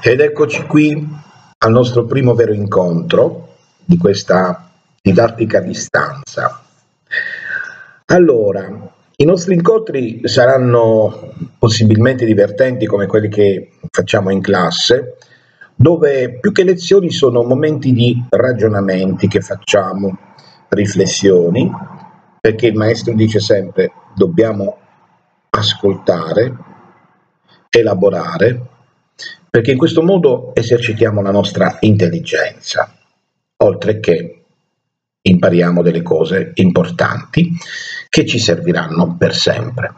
Ed eccoci qui al nostro primo vero incontro di questa didattica a distanza. Allora, i nostri incontri saranno possibilmente divertenti come quelli che facciamo in classe, dove più che lezioni sono momenti di ragionamenti che facciamo, riflessioni, perché il maestro dice sempre dobbiamo ascoltare, elaborare, perché in questo modo esercitiamo la nostra intelligenza, oltre che impariamo delle cose importanti che ci serviranno per sempre.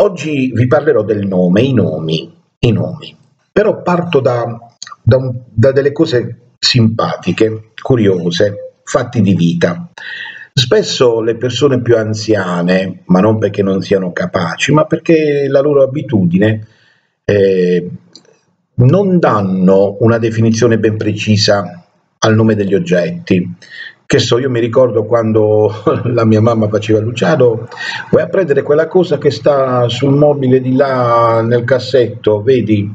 Oggi vi parlerò del nome, i nomi, i nomi. Però parto da, da, un, da delle cose simpatiche, curiose, fatti di vita. Spesso le persone più anziane, ma non perché non siano capaci, ma perché la loro abitudine eh, non danno una definizione ben precisa al nome degli oggetti. Che so, io mi ricordo quando la mia mamma faceva Luciano, vai a prendere quella cosa che sta sul mobile di là nel cassetto, vedi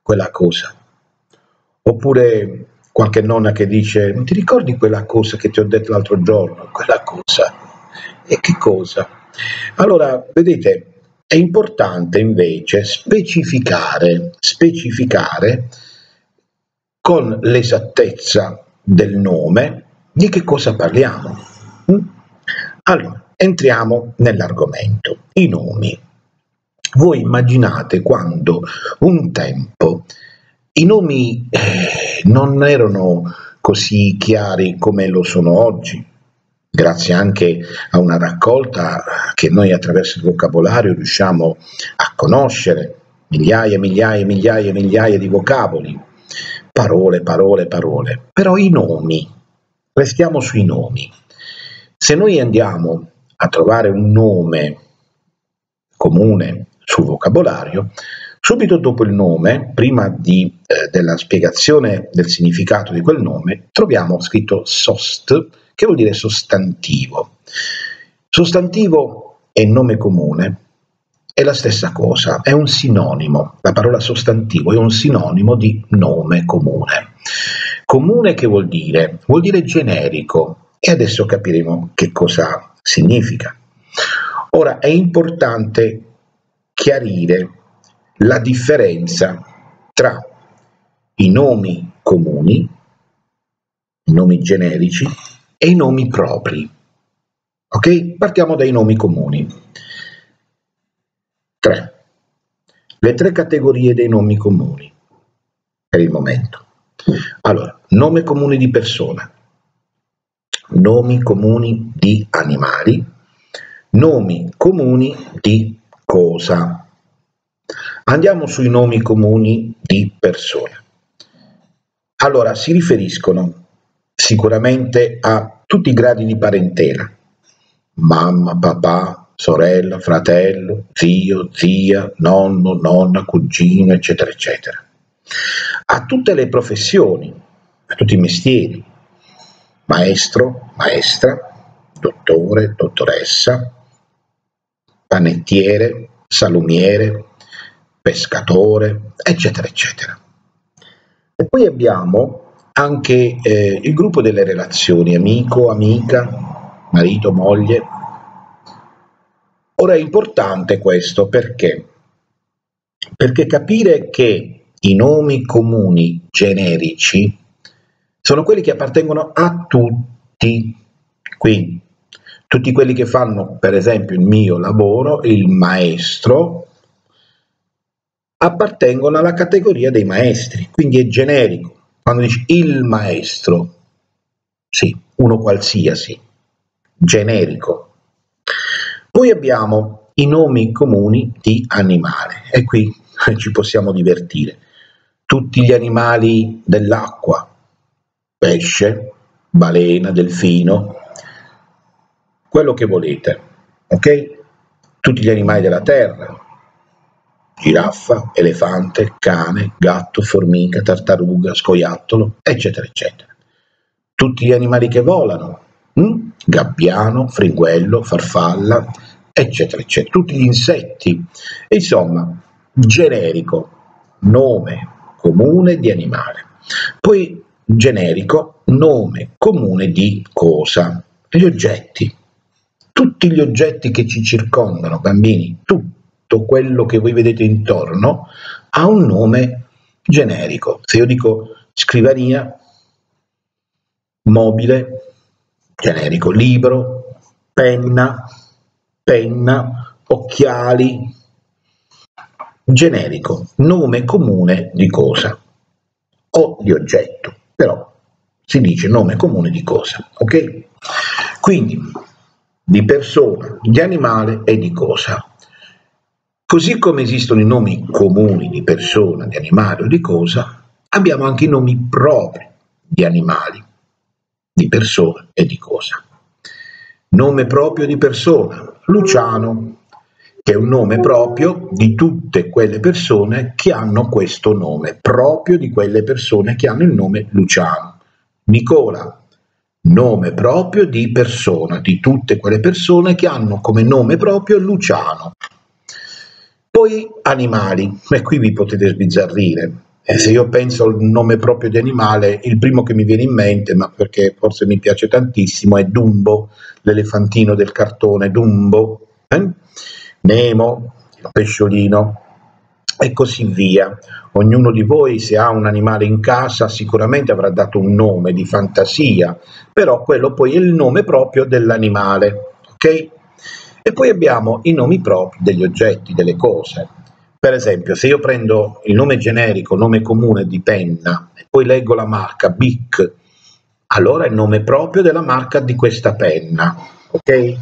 quella cosa. Oppure qualche nonna che dice, non ti ricordi quella cosa che ti ho detto l'altro giorno? Quella cosa. E che cosa? Allora, vedete, è importante invece specificare, specificare con l'esattezza del nome di che cosa parliamo. Mm? Allora, entriamo nell'argomento, i nomi. Voi immaginate quando un tempo i nomi eh, non erano così chiari come lo sono oggi, grazie anche a una raccolta che noi attraverso il vocabolario riusciamo a conoscere, migliaia, migliaia, migliaia, migliaia di vocaboli, parole, parole, parole. Però i nomi, restiamo sui nomi. Se noi andiamo a trovare un nome comune sul vocabolario, subito dopo il nome, prima di, eh, della spiegazione del significato di quel nome, troviamo scritto sost, che vuol dire sostantivo. Sostantivo e nome comune è la stessa cosa, è un sinonimo. La parola sostantivo è un sinonimo di nome comune. Comune che vuol dire? Vuol dire generico e adesso capiremo che cosa significa. Ora è importante chiarire la differenza tra i nomi comuni, i nomi generici e i nomi propri. Ok? Partiamo dai nomi comuni. 3. Le tre categorie dei nomi comuni per il momento. Allora, nome comune di persona, nomi comuni di animali, nomi comuni di cosa. Andiamo sui nomi comuni di persone. Allora, si riferiscono sicuramente a tutti i gradi di parentela, mamma, papà, sorella, fratello, zio, zia, nonno, nonna, cugino, eccetera, eccetera. A tutte le professioni, a tutti i mestieri, maestro, maestra, dottore, dottoressa, panettiere, salumiere, pescatore, eccetera, eccetera. E poi abbiamo anche eh, il gruppo delle relazioni, amico, amica, marito, moglie. Ora è importante questo perché? Perché capire che i nomi comuni generici sono quelli che appartengono a tutti. Quindi, tutti quelli che fanno, per esempio, il mio lavoro, il maestro, appartengono alla categoria dei maestri, quindi è generico. Quando dici il maestro, sì, uno qualsiasi, generico. Poi abbiamo i nomi comuni di animale e qui ci possiamo divertire. Tutti gli animali dell'acqua, pesce, balena, delfino, quello che volete, ok? Tutti gli animali della terra, giraffa, elefante, cane, gatto, formica, tartaruga, scoiattolo, eccetera, eccetera. Tutti gli animali che volano, hm? gabbiano, fringuello, farfalla, eccetera, eccetera. Tutti gli insetti, insomma, generico. nome comune di animale. Poi generico, nome comune di cosa. Gli oggetti. Tutti gli oggetti che ci circondano, bambini, tutto quello che voi vedete intorno ha un nome generico. Se io dico scrivania, mobile, generico, libro, penna, penna, occhiali, generico, nome comune di cosa o di oggetto, però si dice nome comune di cosa, ok? Quindi di persona, di animale e di cosa. Così come esistono i nomi comuni di persona, di animale o di cosa, abbiamo anche i nomi propri di animali, di persona e di cosa. Nome proprio di persona, Luciano, che è un nome proprio di tutte quelle persone che hanno questo nome, proprio di quelle persone che hanno il nome Luciano. Nicola, nome proprio di persona, di tutte quelle persone che hanno come nome proprio Luciano. Poi animali, e qui vi potete sbizzarrire. E se io penso al nome proprio di animale, il primo che mi viene in mente, ma perché forse mi piace tantissimo, è Dumbo, l'elefantino del cartone Dumbo. Eh? Nemo, il pesciolino e così via. Ognuno di voi se ha un animale in casa sicuramente avrà dato un nome di fantasia, però quello poi è il nome proprio dell'animale, ok? E poi abbiamo i nomi propri degli oggetti, delle cose. Per esempio, se io prendo il nome generico, nome comune di penna, e poi leggo la marca BIC, allora è il nome proprio della marca di questa penna, ok?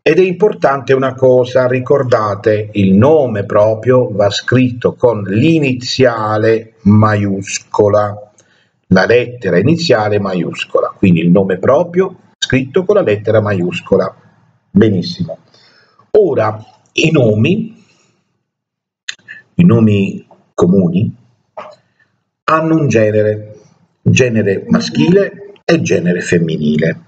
Ed è importante una cosa, ricordate, il nome proprio va scritto con l'iniziale maiuscola, la lettera iniziale maiuscola, quindi il nome proprio scritto con la lettera maiuscola. Benissimo. Ora, i nomi, i nomi comuni, hanno un genere, genere maschile e genere femminile.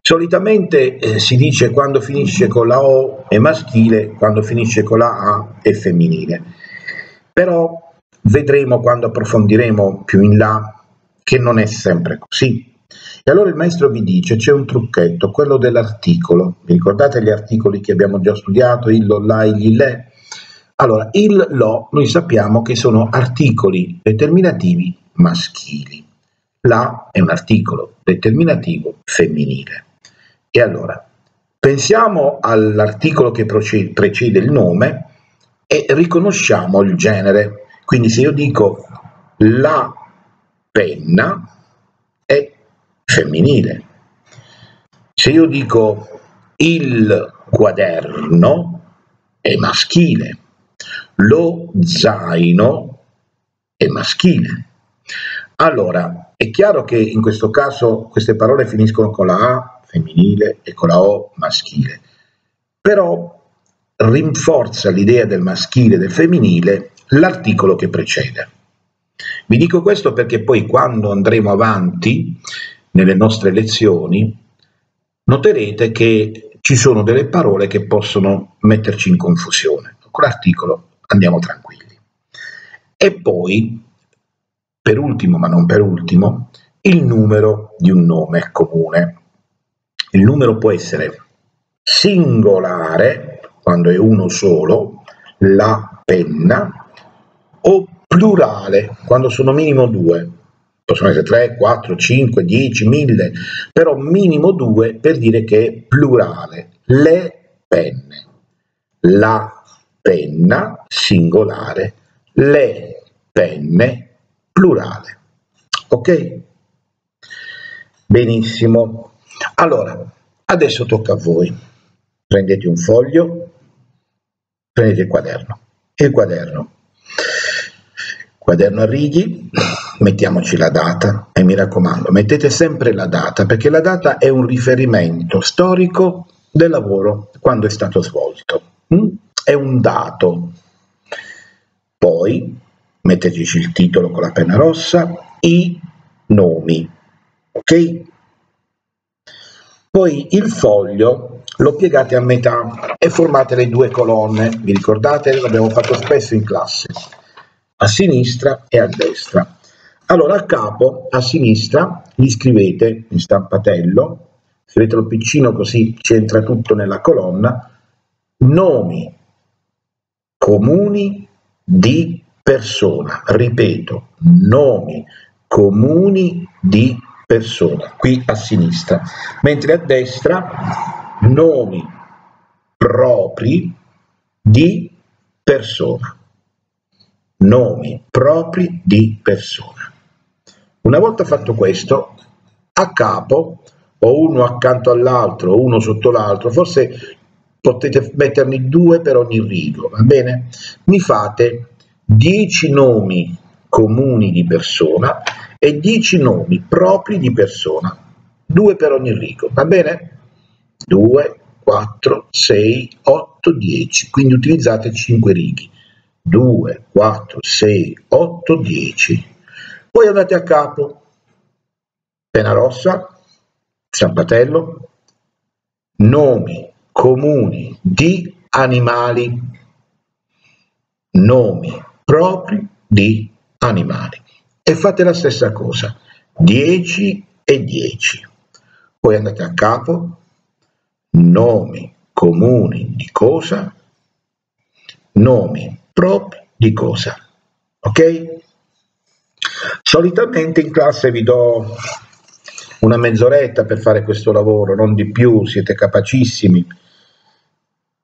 Solitamente eh, si dice quando finisce con la O è maschile, quando finisce con la A è femminile. Però vedremo quando approfondiremo più in là che non è sempre così. E allora il maestro vi dice c'è un trucchetto, quello dell'articolo. Vi ricordate gli articoli che abbiamo già studiato, il, lo, la, il, le? Allora, il, lo, noi sappiamo che sono articoli determinativi maschili. La è un articolo determinativo femminile. E allora, pensiamo all'articolo che precede il nome e riconosciamo il genere. Quindi se io dico la penna femminile. Se io dico il quaderno è maschile. Lo zaino è maschile. Allora, è chiaro che in questo caso queste parole finiscono con la A femminile e con la O maschile. Però rinforza l'idea del maschile e del femminile l'articolo che precede. Vi dico questo perché poi quando andremo avanti nelle nostre lezioni noterete che ci sono delle parole che possono metterci in confusione. Con l'articolo andiamo tranquilli. E poi, per ultimo ma non per ultimo, il numero di un nome comune. Il numero può essere singolare, quando è uno solo, la penna, o plurale, quando sono minimo due. Possono essere 3, 4, 5, 10, 1000, però minimo due per dire che è plurale. Le penne. La penna, singolare, le penne, plurale. Ok? Benissimo. Allora, adesso tocca a voi. Prendete un foglio, prendete il quaderno. Il quaderno. Quaderno a righi, mettiamoci la data e mi raccomando, mettete sempre la data perché la data è un riferimento storico del lavoro quando è stato svolto. Mm? È un dato. Poi metteteci il titolo con la penna rossa, i nomi. Ok? Poi il foglio lo piegate a metà e formate le due colonne. Vi ricordate? L'abbiamo fatto spesso in classe. A sinistra e a destra. Allora a capo, a sinistra, gli scrivete in stampatello, scrivetelo piccino così c'entra tutto nella colonna, nomi comuni di persona, ripeto, nomi comuni di persona, qui a sinistra, mentre a destra nomi propri di persona, nomi propri di persona. Una volta fatto questo, a capo, o uno accanto all'altro, uno sotto l'altro, forse potete metterne due per ogni rigo, va bene? Mi fate 10 nomi comuni di persona e 10 nomi propri di persona, due per ogni rigo, va bene? 2, 4, 6, 8, 10, quindi utilizzate 5 righe. 2, 4, 6, 8, 10. Poi andate a capo, penna rossa, zampatello, nomi comuni di animali, nomi propri di animali. E fate la stessa cosa, 10 e 10. Poi andate a capo, nomi comuni di cosa, nomi propri di cosa. Ok? Solitamente in classe vi do una mezz'oretta per fare questo lavoro, non di più, siete capacissimi.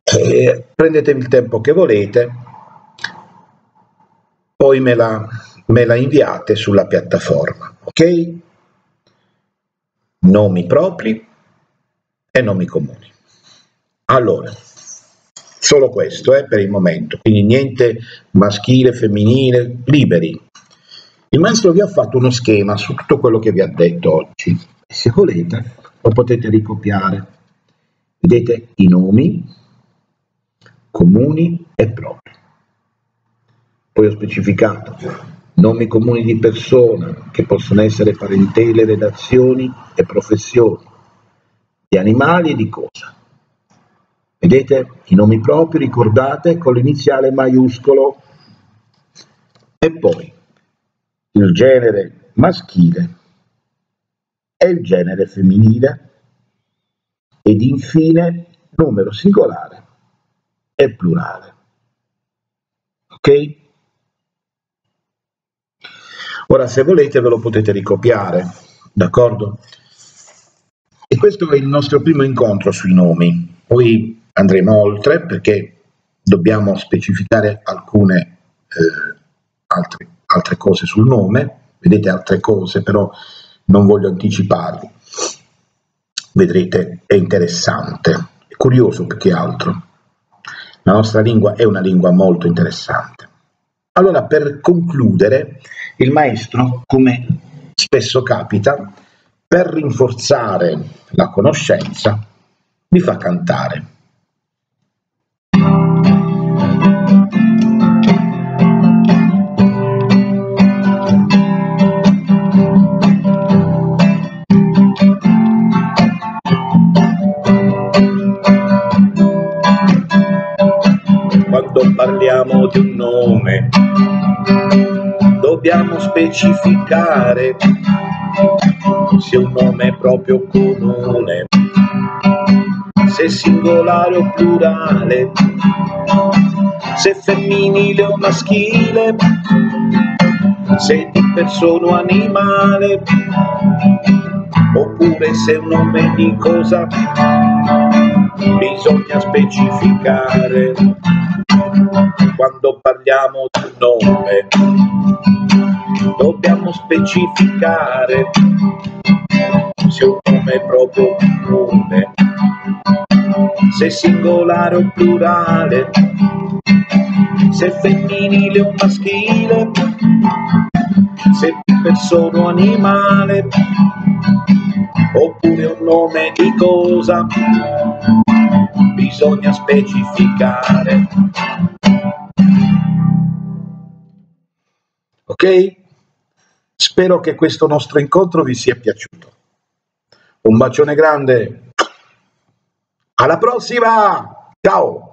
E prendetevi il tempo che volete, poi me la, me la inviate sulla piattaforma, ok? Nomi propri e nomi comuni. Allora, solo questo eh, per il momento, quindi niente maschile, femminile, liberi. Il maestro vi ha fatto uno schema su tutto quello che vi ha detto oggi se volete lo potete ricopiare. Vedete i nomi comuni e propri. Poi ho specificato nomi comuni di persona che possono essere parentele, redazioni e professioni, di animali e di cosa Vedete i nomi propri, ricordate, con l'iniziale maiuscolo e poi il genere maschile e il genere femminile ed infine numero singolare e plurale. Ok? Ora se volete ve lo potete ricopiare, d'accordo? E questo è il nostro primo incontro sui nomi. Poi andremo oltre perché dobbiamo specificare alcune eh, altre, altre cose sul nome, vedete altre cose però non voglio anticiparvi, vedrete è interessante, è curioso più che altro. La nostra lingua è una lingua molto interessante. Allora, per concludere, il maestro, come spesso capita, per rinforzare la conoscenza, vi fa cantare. Specificare se un nome è proprio comune, se singolare o plurale, se femminile o maschile, se di persona o animale, oppure se un nome di cosa bisogna specificare. Quando parliamo di un nome dobbiamo specificare. Se un nome è proprio comune se singolare o plurale. Se femminile o maschile. Se persona o animale. Oppure un nome di cosa. Bisogna specificare. Ok? Spero che questo nostro incontro vi sia piaciuto. Un bacione grande. Alla prossima! Ciao!